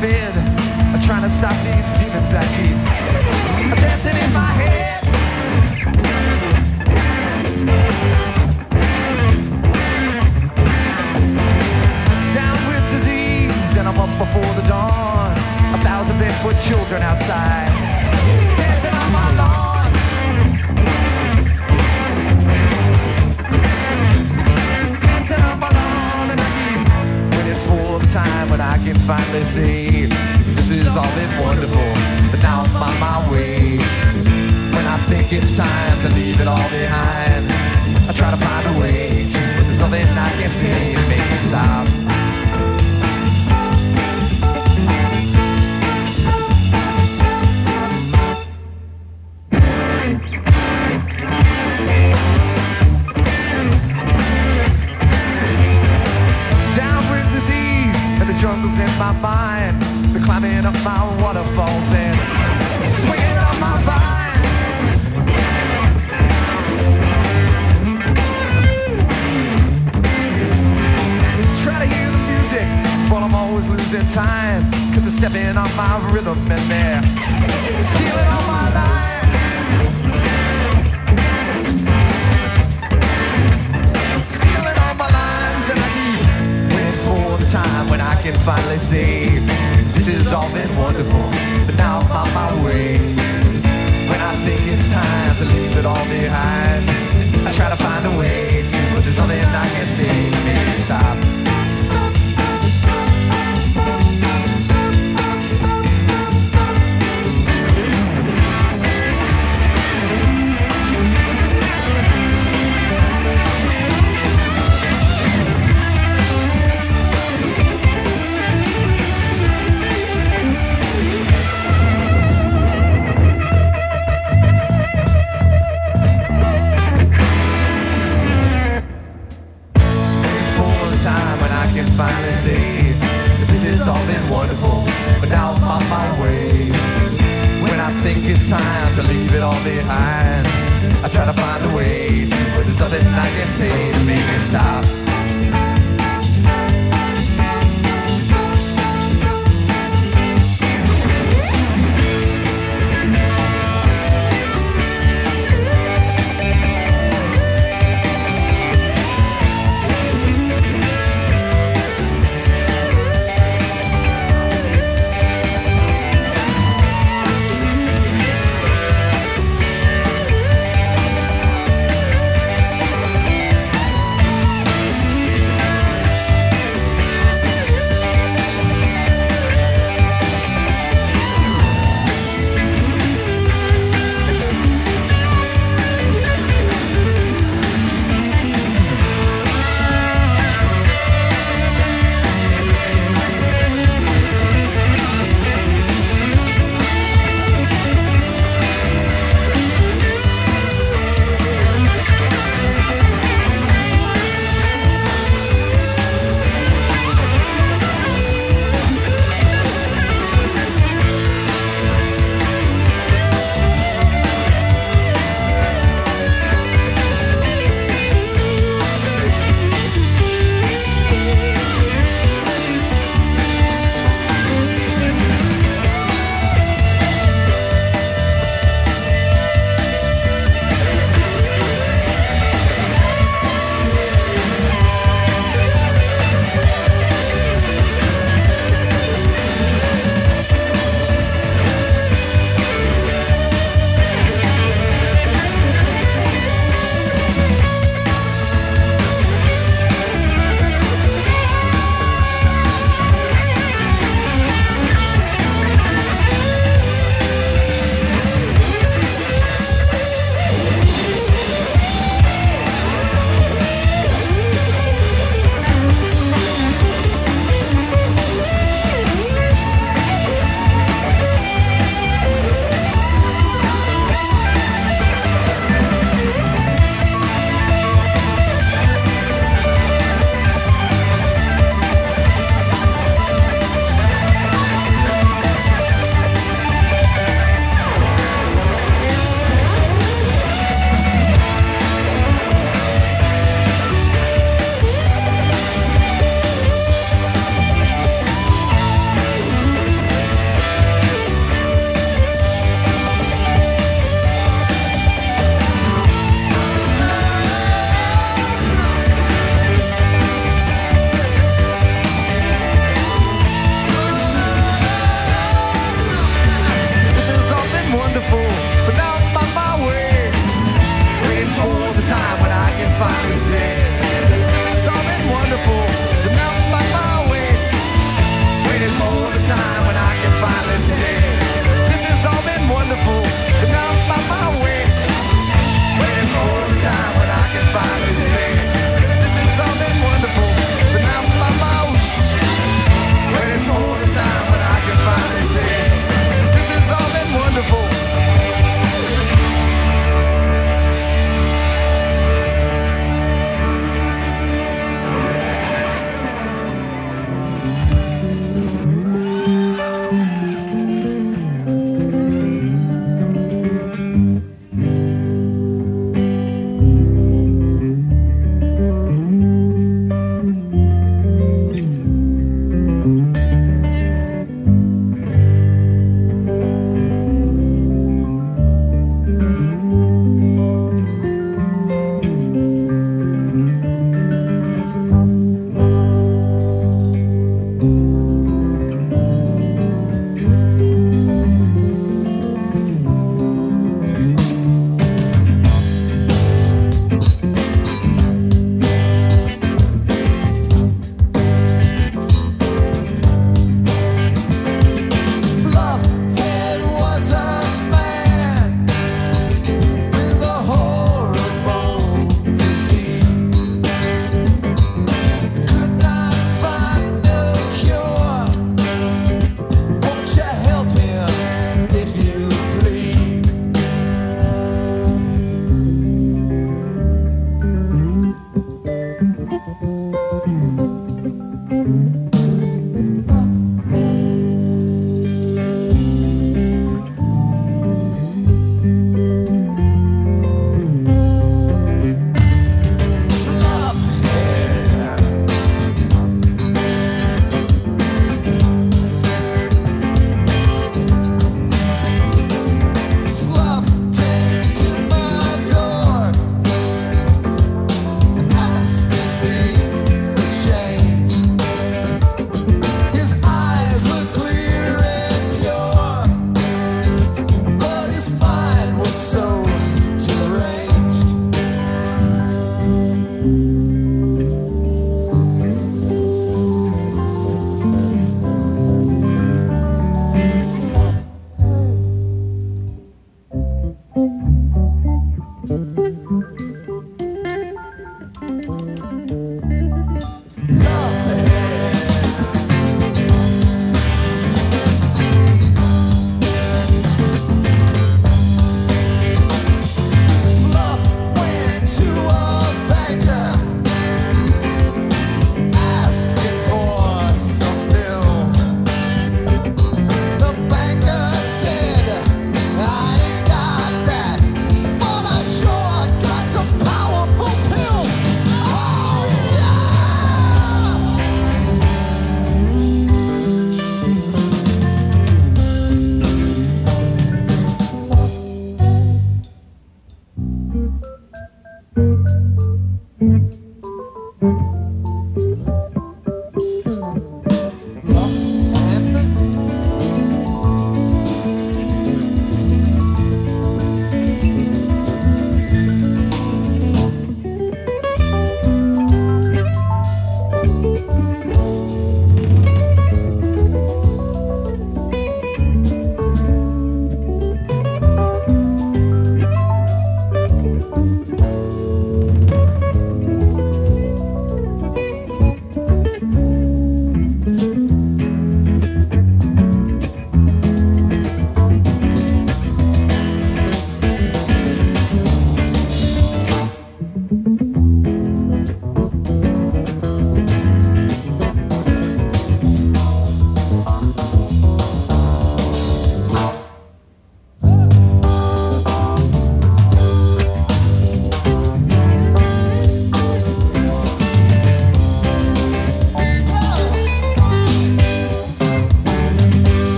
I'm trying to stop these demons I keep. gotta find Stealing all my rhythm and they're stealing all my life. time when I can finally say this has all been wonderful, but now I'm on my way. When I think it's time to leave it all behind, I try to find a way to, but there's nothing I can see to stop.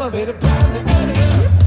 Elevator, pound editor.